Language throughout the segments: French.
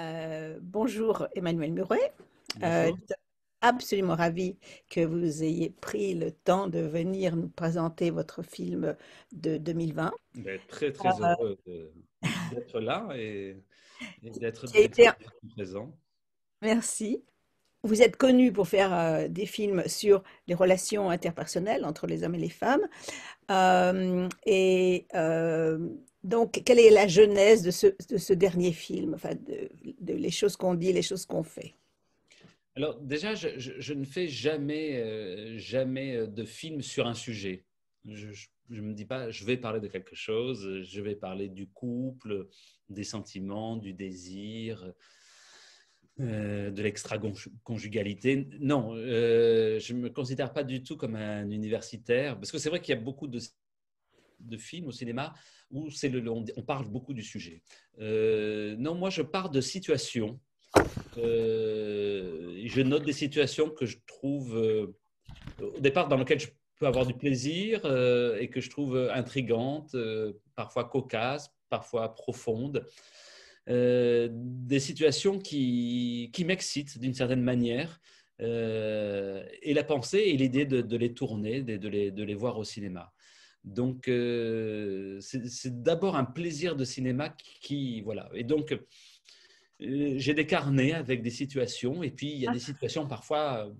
Euh, bonjour Emmanuel Muret. Euh, absolument ravi que vous ayez pris le temps de venir nous présenter votre film de 2020. Ben, très très euh, heureux d'être là et, d'être présent. Merci. Vous êtes connu pour faire des films sur les relations interpersonnelles entre les hommes et les femmes. et donc, quelle est la genèse de ce, dernier film, enfin, de, les choses qu'on dit, les choses qu'on fait? Alors, déjà, je, ne fais jamais, euh, jamais euh, de film sur un sujet. Je ne me dis pas, je vais parler de quelque chose, je vais parler du couple, des sentiments, du désir, euh, de l'extra-conjugalité. Non, je ne me considère pas du tout comme un universitaire, parce que c'est vrai qu'il y a beaucoup de de films au cinéma où c'est le, on, parle beaucoup du sujet. Euh, non, moi je pars de situations. Euh, je note des situations que je trouve euh, au départ dans lesquelles je peux avoir du plaisir et que je trouve intrigantes, parfois cocasses, parfois profondes. des situations qui, qui m'excitent d'une certaine manière. et la pensée et l'idée de, les tourner, de de les voir au cinéma. Donc, euh, c'est d'abord un plaisir de cinéma qui, voilà. Et donc, euh, j'ai des carnets avec des situations, et puis il y a des ah. situations parfois euh,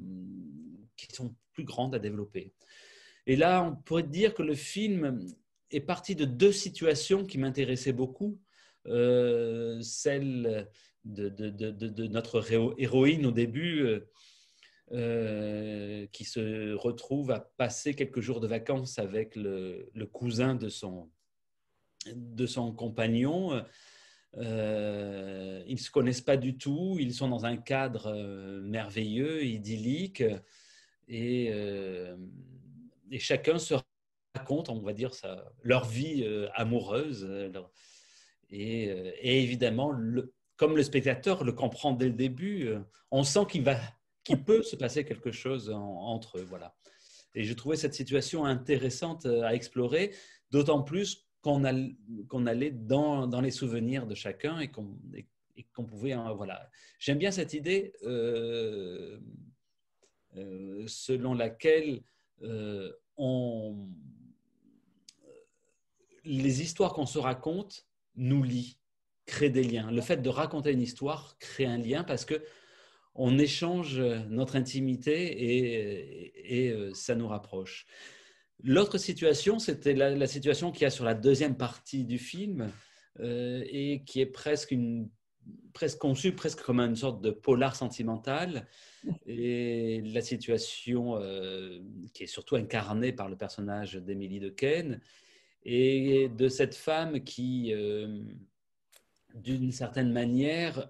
qui sont plus grandes à développer. Et là, on pourrait dire que le film est parti de deux situations qui m'intéressaient beaucoup. celle de, de, notre héroïne au début, euh, qui se retrouve à passer quelques jours de vacances avec le, cousin de son, de son compagnon. Euh, ils ne se connaissent pas du tout, ils sont dans un cadre euh, merveilleux, idyllique, et, et, chacun se raconte, on va dire, ça, leur vie amoureuse. et, et, évidemment, le, comme le spectateur le comprend dès le début, on sent qu'il va qu'il peut se passer quelque chose entre eux. Voilà. Et je trouvais cette situation intéressante euh, à explorer, d'autant plus qu'on allait dans, dans, les souvenirs de chacun et qu'on qu'on pouvait. Voilà. J'aime bien cette idée euh, euh, selon laquelle on, les histoires qu'on se raconte nous lient, créent des liens. Le fait de raconter une histoire crée un lien parce que on échange notre intimité et, euh, ça nous rapproche. L'autre situation, c'était la, situation qu'il y a sur la deuxième partie du film euh, et qui est presque, une, presque conçue presque comme une sorte de polar sentimental. Et la situation euh, qui est surtout incarnée par le personnage d'Émilie de Ken et de cette femme qui, d'une certaine manière,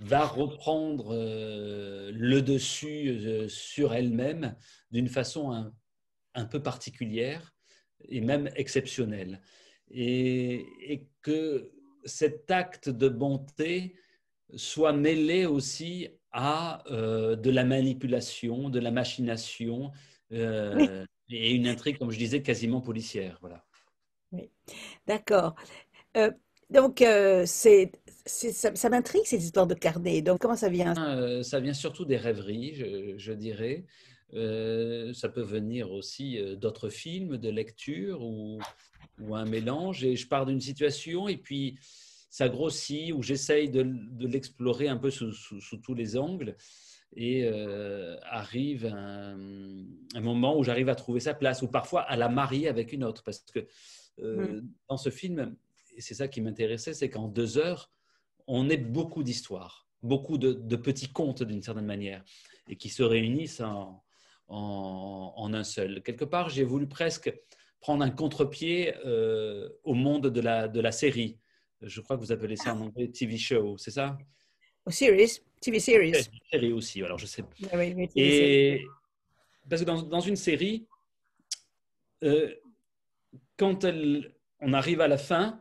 va reprendre euh, le dessus euh, sur elle-même d'une façon un, peu particulière et même exceptionnelle. Et, que cet acte de bonté soit mêlé aussi à euh, de la manipulation, de la machination et une intrigue, comme je disais, quasiment policière. Voilà. Oui, d'accord. donc, c'est ça, m'intrigue cette histoire de carnet. Donc, comment ça vient? Euh, Ça vient surtout des rêveries, je, dirais. Euh, ça peut venir aussi euh, d'autres films, de lecture ou, ou, un mélange. Et je pars d'une situation et puis ça grossit ou j'essaye de, l'explorer un peu sous, tous les angles. Et arrive un, un, moment où j'arrive à trouver sa place ou parfois à la marier avec une autre. Parce que mmh. dans ce film, et c'est ça qui m'intéressait, c'est qu'en deux heures, on est beaucoup d'histoires, beaucoup de, petits contes d'une certaine manière, et qui se réunissent en, un seul. Quelque part, j'ai voulu presque prendre un contre-pied euh, au monde de la, de la série. Je crois que vous appelez ça en anglais TV show, c'est ça? Series, TV series. Série aussi, alors je sais. Ah et parce que dans, une série, euh, quand on arrive à la fin,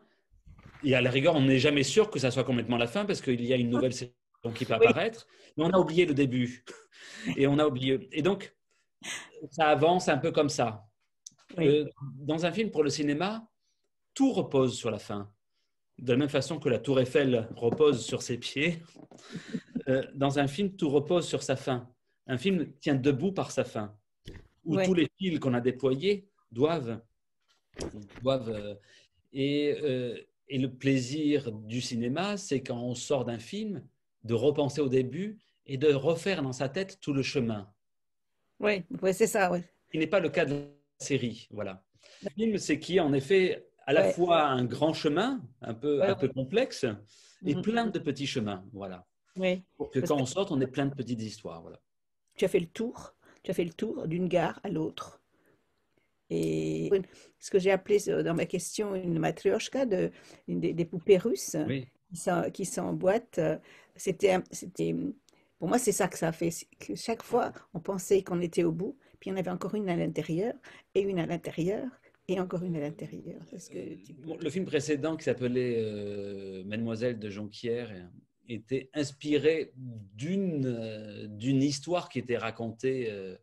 et à la rigueur, on n'est jamais sûr que ça soit complètement la fin parce qu'il y a une nouvelle saison qui peut apparaître. Mais on a oublié le début. Et on a oublié. Et donc, ça avance un peu comme ça. Euh, dans un film pour le cinéma, tout repose sur la fin. de la même façon que la tour Eiffel repose sur ses pieds, euh, dans un film, tout repose sur sa fin. Un film tient debout par sa fin, où tous les fils qu'on a déployés doivent... doivent euh, et, et, le plaisir du cinéma, c'est quand on sort d'un film, de repenser au début et de refaire dans sa tête tout le chemin. Oui, c'est ça, oui. Ce n'est pas le cas de la série, voilà. Le film, c'est qui, en effet, à la fois un grand chemin, un peu, un peu complexe, et mhm. plein de petits chemins. Voilà. Oui. Pour que quand on sorte, on ait plein de petites histoires. Voilà. Tu as fait le tour. Tu as fait le tour d'une gare à l'autre. Et ce que j'ai appelé dans ma question une matrioshka, de, des, poupées russes qui s'emboîtent, c'était, c'était, pour moi, c'est ça que ça a fait. Que chaque fois, on pensait qu'on était au bout, puis il y en avait encore une à l'intérieur, et une à l'intérieur, et encore une à l'intérieur. Que... Le film précédent qui s'appelait euh, Mademoiselle de Jonquière était inspiré d'une euh, d'une histoire qui était racontée euh,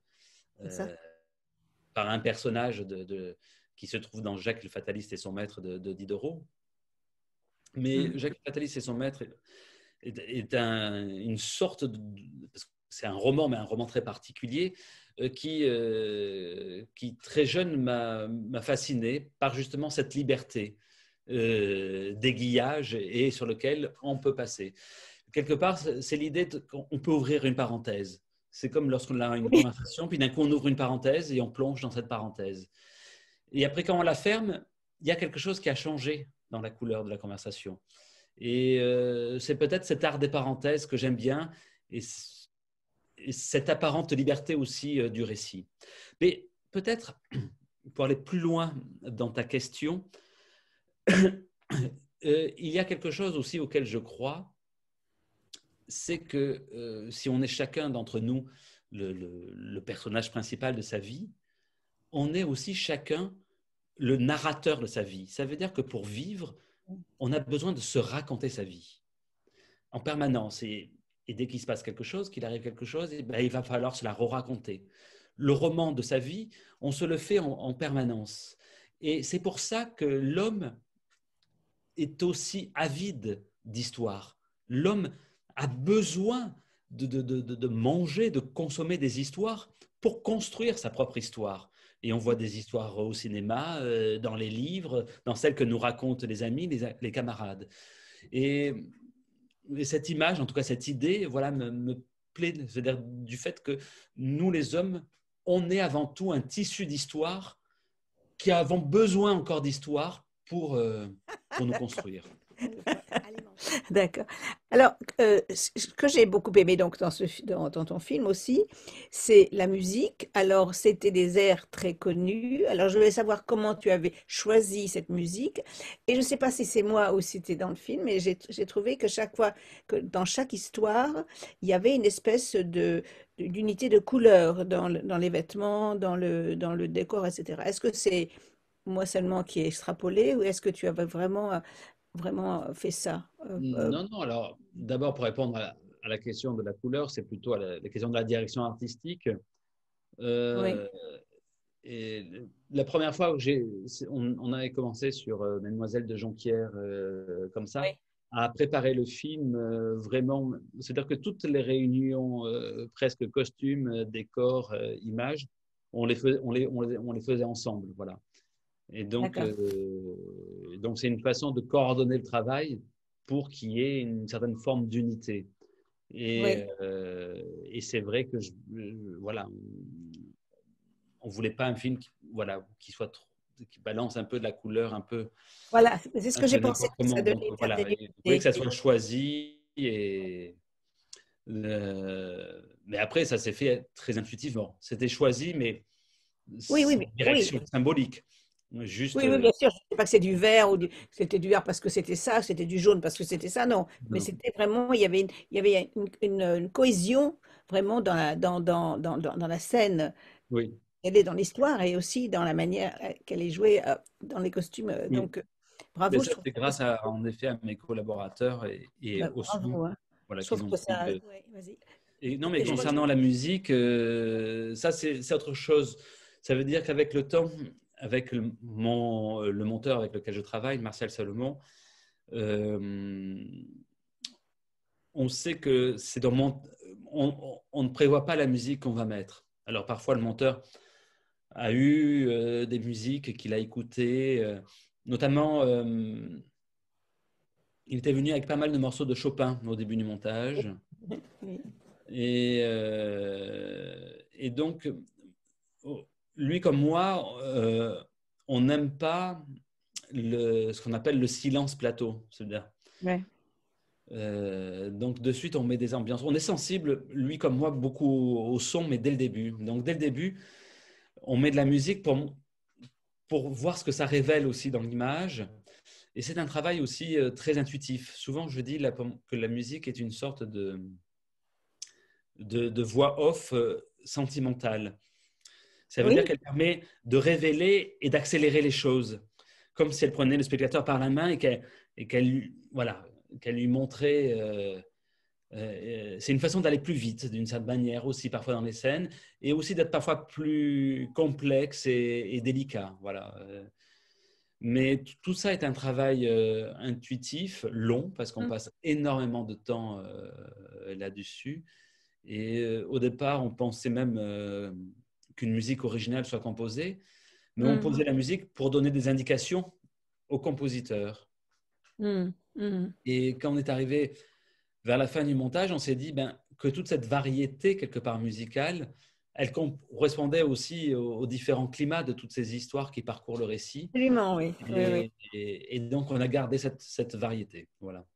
par un personnage de, qui se trouve dans Jacques le Fataliste et son maître de, Diderot. Mais mm. Jacques le Fataliste et son maître est, est un, une sorte de. C'est un roman, mais un roman très particulier, euh, qui, euh, qui très jeune m'a fasciné par justement cette liberté euh, d'aiguillage et sur lequel on peut passer. Quelque part, c'est l'idée qu'on peut ouvrir une parenthèse. C'est comme lorsqu'on a une conversation, puis d'un coup on ouvre une parenthèse et on plonge dans cette parenthèse. Et après, quand on la ferme, il y a quelque chose qui a changé dans la couleur de la conversation. Et c'est peut-être cet art des parenthèses que j'aime bien. Et cette apparente liberté aussi euh, du récit. Mais peut-être, pour aller plus loin dans ta question, euh, il y a quelque chose aussi auquel je crois, c'est que euh, si on est chacun d'entre nous le, personnage principal de sa vie, on est aussi chacun le narrateur de sa vie. Ça veut dire que pour vivre, on a besoin de se raconter sa vie en permanence. Et dès qu'il se passe quelque chose, qu'il arrive quelque chose, eh ben, il va falloir se la re-raconter. Le roman de sa vie, on se le fait en, permanence. Et c'est pour ça que l'homme est aussi avide d'histoire. L'homme a besoin de, de, de, de, manger, de consommer des histoires pour construire sa propre histoire. Et on voit des histoires au cinéma, euh, dans les livres, dans celles que nous racontent les amis, les, les camarades. Et cette image, en tout cas cette idée, voilà, me, plaît, c'est-à-dire du fait que nous, les hommes, on est avant tout un tissu d'histoire qui avons besoin encore d'histoire pour, euh, pour nous construire. D'accord. Alors, euh, ce que j'ai beaucoup aimé donc dans, ce, dans, ton film aussi, c'est la musique. Alors, c'était des airs très connus. Alors, je voulais savoir comment tu avais choisi cette musique. Et je ne sais pas si c'est moi ou si c'était dans le film, mais j'ai trouvé que chaque fois, que dans chaque histoire, il y avait une espèce d'unité de couleur dans, dans les vêtements, dans le, dans le décor, etc. Est-ce que c'est moi seulement qui ai extrapolé ou est-ce que tu avais vraiment vraiment fait ça euh, euh, Non, non. Alors, d'abord, pour répondre à, la question de la couleur, c'est plutôt à la, question de la direction artistique. Euh, et la première fois où j'ai, on, avait commencé sur Mademoiselle de Jonquière comme ça, à préparer le film vraiment. C'est-à-dire que toutes les réunions, presque costumes, décors, images, on les, on, les, on les faisait ensemble. Voilà. Et donc, euh, donc c'est une façon de coordonner le travail pour qu'il y ait une certaine forme d'unité. Et, euh, et c'est vrai que je, voilà, on voulait pas un film qui, voilà, qui soit trop, qui balance un peu de la couleur, un peu. Voilà, c'est ce que j'ai pensé. Que ça voilà, que ça soit choisi et. mais après, ça s'est fait très intuitivement. C'était choisi, mais oui, oui, mais, direction symbolique. Juste... Oui, oui, bien sûr. Je ne pas que c'est du vert ou c'était du vert parce que c'était ça, c'était du jaune parce que c'était ça, non. Mais c'était vraiment, il y avait, une, il y avait une, une, cohésion vraiment dans la, dans, dans, dans, dans la scène. Oui. Elle est dans l'histoire et aussi dans la manière euh, qu'elle est jouée euh, dans les costumes. Euh, donc, bravo. C'est grâce à, en effet à mes collaborateurs et, et bah, bravo, hein. voilà, je trouve que ça... et, non, mais concernant la musique, ça c'est autre chose. Ça veut dire qu'avec le temps, avec le, mon, le monteur avec lequel je travaille, Martial Salomon, on sait que c'est dans on, on, ne prévoit pas la musique qu'on va mettre. Alors parfois le monteur a eu des musiques qu'il a écoutées, notamment il était venu avec pas mal de morceaux de Chopin au début du montage. Et, et donc, lui comme moi, euh, on n'aime pas le, ce qu'on appelle le silence plateau. C'est-à-dire, euh, donc de suite, on met des ambiances. On est sensible, lui comme moi, beaucoup au son, mais dès le début. Donc dès le début, on met de la musique pour, pour voir ce que ça révèle aussi dans l'image. Et c'est un travail aussi euh, très intuitif. Souvent, je dis que la musique est une sorte de, de, de voix off sentimentale. Ça veut dire qu'elle permet de révéler et d'accélérer les choses, comme si elle prenait le spectateur par la main et qu'elle voilà, qu'elle lui montrait. Euh, euh, c'est une façon d'aller plus vite, d'une certaine manière aussi parfois dans les scènes, et aussi d'être parfois plus complexe et, délicat. Voilà. Euh, mais tout ça est un travail intuitif, long, parce qu'on mmh. passe énormément de temps là-dessus. Et au départ, on pensait même qu'une musique originale soit composée, mais on mm. posait la musique pour donner des indications au compositeur. Mm. Mm. Et quand on est arrivé vers la fin du montage, on s'est dit ben, que toute cette variété, quelque part musicale, elle correspondait aussi aux, différents climats de toutes ces histoires qui parcourent le récit. Absolument, oui. Et, donc, on a gardé cette, cette variété. Voilà.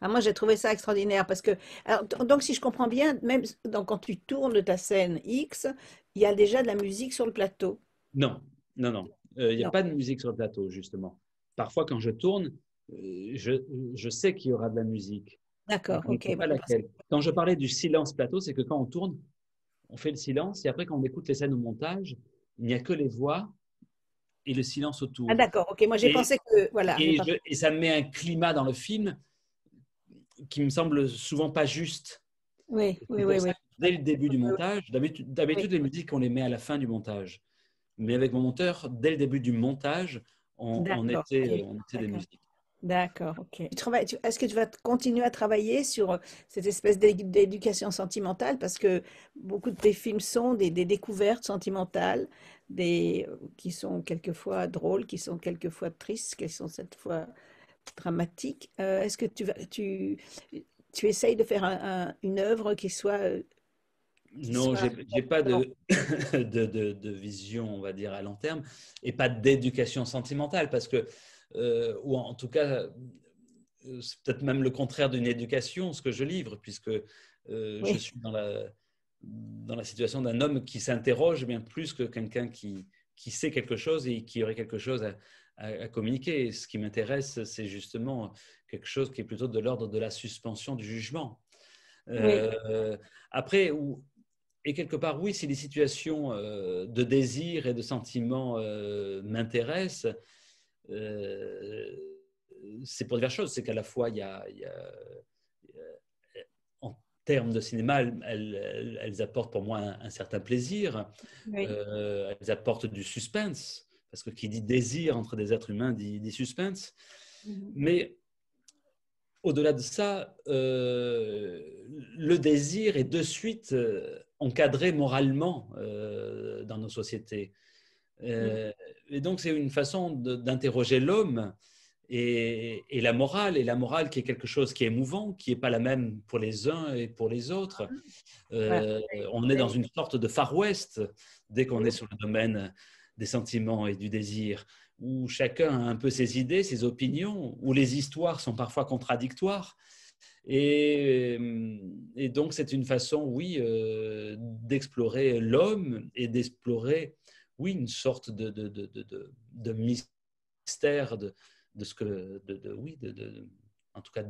Ah, moi, j'ai trouvé ça extraordinaire parce que, alors, donc, si je comprends bien, même donc, quand tu tournes ta scène X, il y a déjà de la musique sur le plateau. Non, non, non. Euh, il n'y a pas de musique sur le plateau, justement. Parfois, quand je tourne, euh, je, je, sais qu'il y aura de la musique. D'accord, ok. Pas laquelle. Quand je parlais du silence plateau, c'est que quand on tourne, on fait le silence et après, quand on écoute les scènes au montage, il n'y a que les voix et le silence autour. Ah, d'accord, ok. Moi, j'ai pensé que. Voilà. Et, et, ça met un climat dans le film qui me semble souvent pas juste. Oui, oui, oui, oui dès le début du montage. D'habitude, les musiques, on les met à la fin du montage. Mais avec mon monteur, dès le début du montage, on, on était, on était des musiques. D'accord, ok. Est-ce que tu vas continuer à travailler sur euh, cette espèce d'éducation sentimentale? Parce que beaucoup de tes films sont des, découvertes sentimentales, des, euh, qui sont quelquefois drôles, qui sont quelquefois tristes, qui sont cette fois dramatiques. Euh, est-ce que tu, vas, tu, tu essayes de faire une œuvre qui soit non, je n'ai pas de, de, de, vision, on va dire, à long terme, et pas d'éducation sentimentale, parce que, euh, ou en tout cas, euh, c'est peut-être même le contraire d'une éducation, ce que je livre, puisque euh, je suis dans la, dans la situation d'un homme qui s'interroge bien plus que quelqu'un qui, qui sait quelque chose et qui aurait quelque chose à, à, communiquer. ce qui m'intéresse, c'est justement quelque chose qui est plutôt de l'ordre de la suspension du jugement. après, où, et quelque part, oui, si les situations euh, de désir et de sentiment euh, m'intéressent, euh, c'est pour diverses choses. C'est qu'à la fois, il y, a, en termes de cinéma, elles, apportent pour moi un, certain plaisir. elles apportent du suspense, parce que qui dit désir entre des êtres humains dit, suspense. Mm-hmm. Mais au-delà de ça, le désir est de suite encadré moralement euh, dans nos sociétés. Euh, et donc, c'est une façon d'interroger l'homme et, la morale, et la morale qui est quelque chose qui est mouvant, qui n'est pas la même pour les uns et pour les autres. Euh, on est dans une sorte de Far West dès qu'on est sur le domaine des sentiments et du désir, où chacun a un peu ses idées, ses opinions, où les histoires sont parfois contradictoires. Euh, et, donc, c'est une façon, oui, euh, d'explorer l'homme et d'explorer, oui, une sorte de, de, de, de mystère de, ce que, de, oui, de, en tout cas,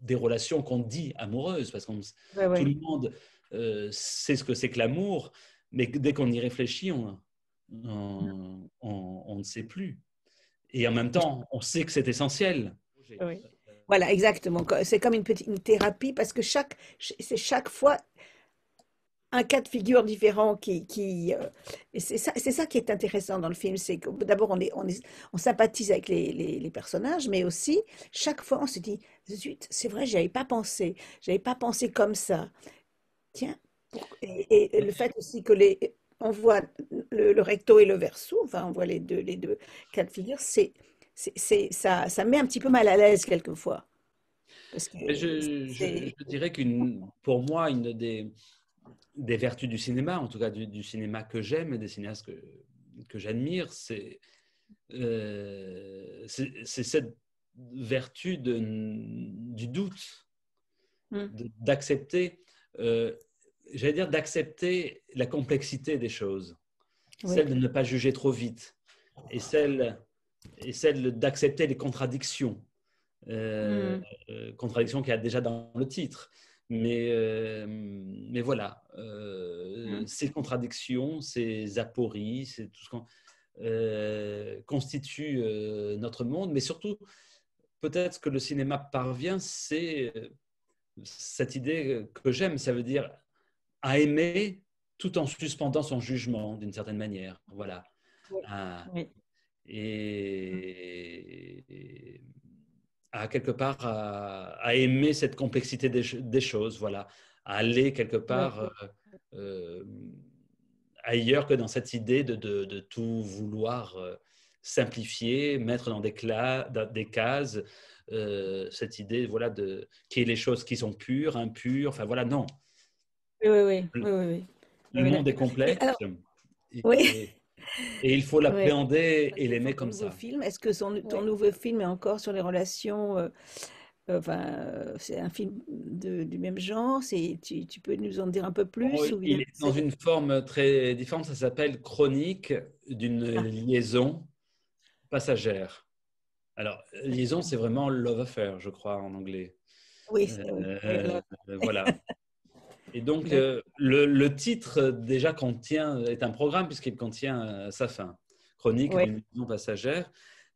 des relations qu'on dit amoureuses, parce que tout le monde euh, sait ce que c'est que l'amour, mais dès qu'on y réfléchit, on, on, on, ne sait plus. Et en même temps, on sait que c'est essentiel. Oui. Voilà, exactement. C'est comme une petite thérapie parce que chaque, c'est chaque fois, un cas de figure différent qui, qui euh, c'est ça, c'est ça qui est intéressant dans le film, c'est que d'abord on est, on est, on sympathise avec les, les, personnages, mais aussi chaque fois on se dit, zut, c'est vrai, j'avais pas pensé, j'avais pas pensé comme ça. Tiens, et, le fait aussi que les, on voit le, recto et le verso, enfin on voit les deux, les deux cas de figure, c'est, c'est, ça, ça met un petit peu mal à l'aise quelquefois. Parce que je, je, dirais qu'une, pour moi, une des des vertus du cinéma, en tout cas du, cinéma que j'aime et des cinéastes que, que j'admire, c'est euh, cette vertu de, du doute, mmh. d'accepter, euh, j'allais dire d'accepter la complexité des choses, celle de ne pas juger trop vite, et celle, et celle d'accepter les contradictions, euh, mmh. contradictions qu'il y a déjà dans le titre. Mais, euh, mais voilà, euh, mmh. ces contradictions, ces apories, c'est tout ce qu'on euh, constitue notre monde, mais surtout, peut-être ce que le cinéma parvient, c'est cette idée que j'aime, ça veut dire à aimer tout en suspendant son jugement d'une certaine manière. Voilà. Ah. et, à quelque part à, aimer cette complexité des, choses, voilà, à aller quelque part euh, euh, ailleurs que dans cette idée de, de, tout vouloir euh, simplifier, mettre dans des, dans des cases, cette idée voilà de qui est les choses qui sont pures, impures, enfin voilà, non. Oui, oui, oui. oui, Le monde est complexe. oui. Et il faut l'appréhender et l'aimer comme ça. Est-ce que ton nouveau film est encore sur les relations euh, euh, Enfin, c'est un film du même genre. Tu, tu, peux nous en dire un peu plus oh, Il est dans une forme très différente. Ça s'appelle Chronique d'une ah. liaison passagère. Alors, liaison, c'est vraiment love affair, je crois, en anglais. Oui, euh, voilà. Et donc, euh, le, titre déjà contient, est un programme puisqu'il contient euh, sa fin. Chronique liaison passagère.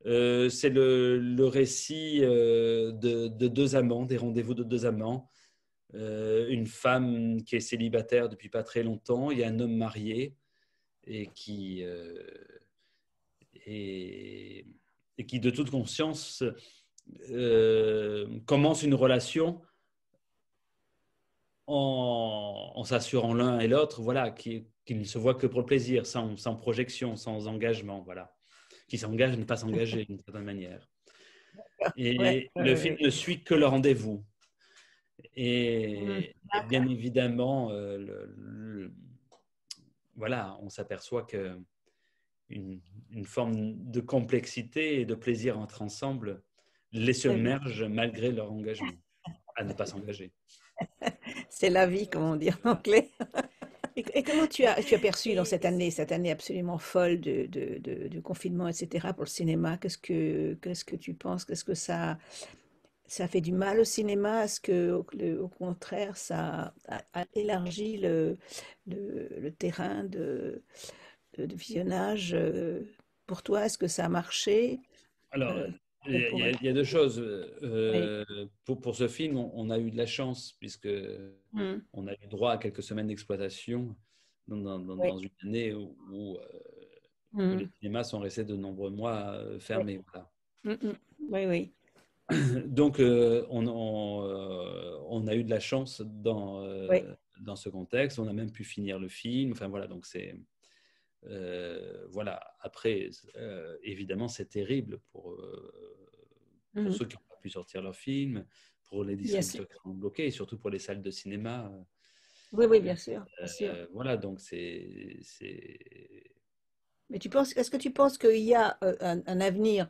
Euh, c'est le, récit de, deux amants, des rendez-vous de deux amants. une femme qui est célibataire depuis pas très longtemps, il y a un homme marié et qui, et, et, qui de toute conscience, commence une relation en, s'assurant l'un et l'autre, voilà, qu'ils ne se voient que pour le plaisir, sans, projection, sans engagement, voilà, qui s'engagent ne pas s'engager d'une certaine manière. Et le film ne suit que le rendez-vous. Et, mmh. bien évidemment, euh, voilà, on s'aperçoit que une, forme de complexité et de plaisir entre ensemble les submerge malgré leur engagement, à ne pas s'engager. C'est la vie, comme on dit en anglais. Et, comment tu as, tu as perçu dans cette année, cette année absolument folle de, confinement, etc., pour le cinéma? Qu'est-ce que, qu'est-ce que tu penses? Qu'est-ce que ça, ça fait du mal au cinéma? Est-ce que, au, contraire, ça a, élargi le, le, terrain de, de, visionnage Pour toi, est-ce que ça a marché? Alors, euh, il y, a, deux choses. Euh, pour, pour, ce film, on, a eu de la chance puisque mmh. on a eu droit à quelques semaines d'exploitation dans, dans, une année où, euh, mmh. les cinémas sont restés de nombreux mois euh, fermés. Mmh, oui, oui. Donc, on, on, a eu de la chance dans, dans ce contexte. On a même pu finir le film. Enfin, voilà, donc c'est euh, voilà, après, euh, évidemment, c'est terrible pour, euh, mmh. ceux qui n'ont pas pu sortir leur film, pour les distributeurs qui sont bloqués, et surtout pour les salles de cinéma. Oui, oui, bien sûr. voilà, donc c'est. Mais tu penses, est-ce que tu penses qu'il y a un, avenir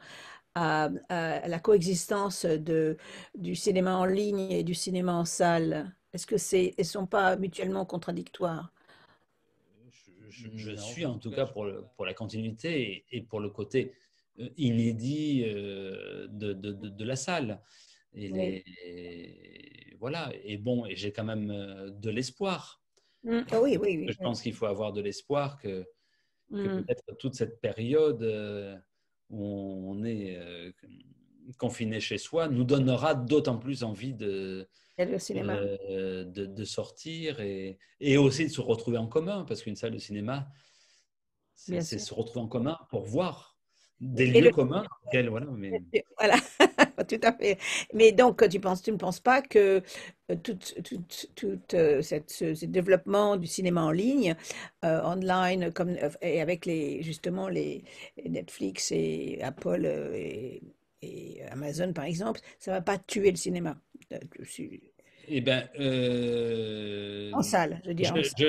à, la coexistence de, du cinéma en ligne et du cinéma en salle? Est-ce que c'est, ne sont pas mutuellement contradictoires? Je, suis en tout cas pour, pour la continuité et, pour le côté euh, inédit euh, de, de, de, la salle. Et voilà. Et bon, et j'ai quand même euh, de l'espoir. Mmh. Ah oui, oui, oui, Je pense qu'il faut avoir de l'espoir que, que mmh. peut-être toute cette période où on est confiné chez soi nous donnera d'autant plus envie de, cinéma. de, de, sortir et, et, aussi de se retrouver en commun, parce qu'une salle de cinéma, c'est se retrouver en commun pour voir des lieux communs. voilà, mais... voilà. tout à fait. Mais donc, tu, penses, tu ne penses pas que euh, tout, tout, tout euh, cette, ce, développement du cinéma en ligne, euh, online, comme, et avec les, justement les Netflix et Apple et, Amazon, par exemple, ça ne va pas tuer le cinéma? Eh bien, en salle, je veux dire. Je, je,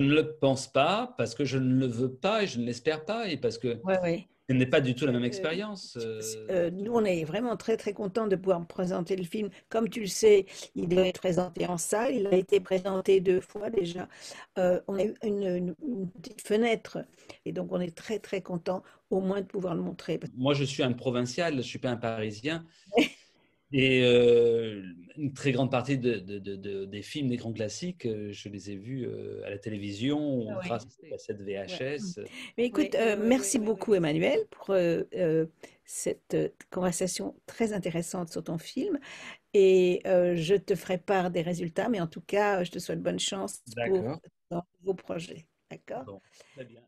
ne le pense pas parce que je ne le veux pas et je ne l'espère pas et parce que ouais, ouais. Ce n'est pas du tout la même expérience. Euh, euh, nous, on est vraiment très, très contents de pouvoir présenter le film. Comme tu le sais, il doit être présenté en salle. Il a été présenté deux fois déjà. Euh, on a eu une, petite fenêtre. Et donc, on est très, très contents au moins de pouvoir le montrer. Moi, je suis un provincial, je ne suis pas un Parisien. Et euh, une très grande partie de, des films, des grands classiques, euh, je les ai vus euh, à la télévision ah grâce à cette VHS. Mais écoute, merci beaucoup Emmanuel pour cette conversation très intéressante sur ton film. Et je te ferai part des résultats, mais en tout cas, je te souhaite bonne chance pour vos projets. D'accord? Très bien.